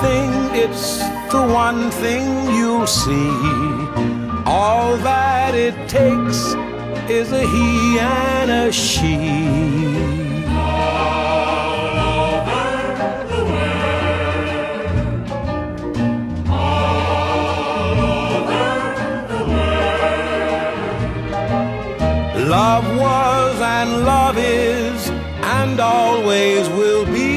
Thing, it's the one thing you'll see. All that it takes is a he and a she. Love was and love is and always will be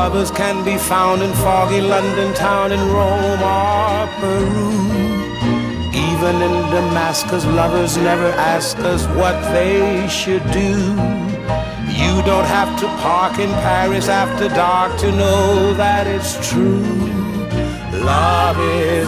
Lovers can be found in foggy London town, in Rome or Peru. Even in Damascus, lovers never ask us what they should do. You don't have to park in Paris after dark to know that it's true. Love is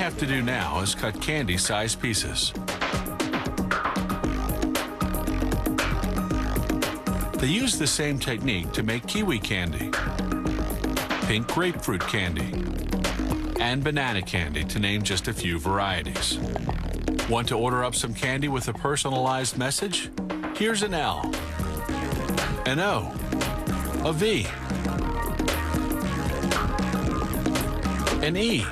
have to do now is cut candy sized pieces. They use the same technique to make kiwi candy, pink grapefruit candy, and banana candy, to name just a few varieties. Want to order up some candy with a personalized message? Here's an L, an O, a V, an E.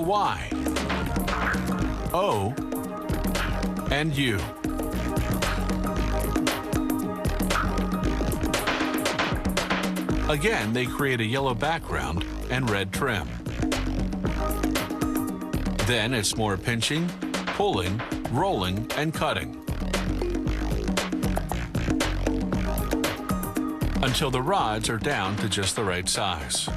Y, O, and U. Again, they create a yellow background and red trim. Then it's more pinching, pulling, rolling, and cutting. Until the rods are down to just the right size.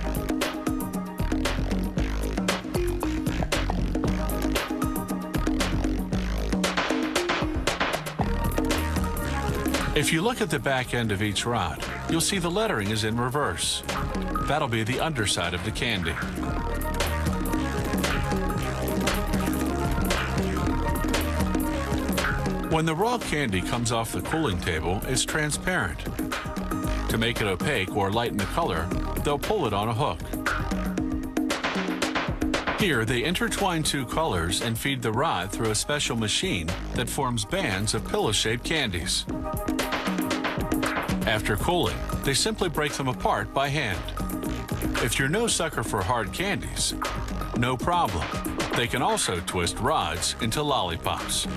If you look at the back end of each rod, you'll see the lettering is in reverse. That'll be the underside of the candy. When the raw candy comes off the cooling table, it's transparent. To make it opaque or lighten the color, they'll pull it on a hook. Here, they intertwine two colors and feed the rod through a special machine that forms bands of pillow-shaped candies. After cooling, they simply break them apart by hand. If you're no sucker for hard candies, no problem. They can also twist rods into lollipops.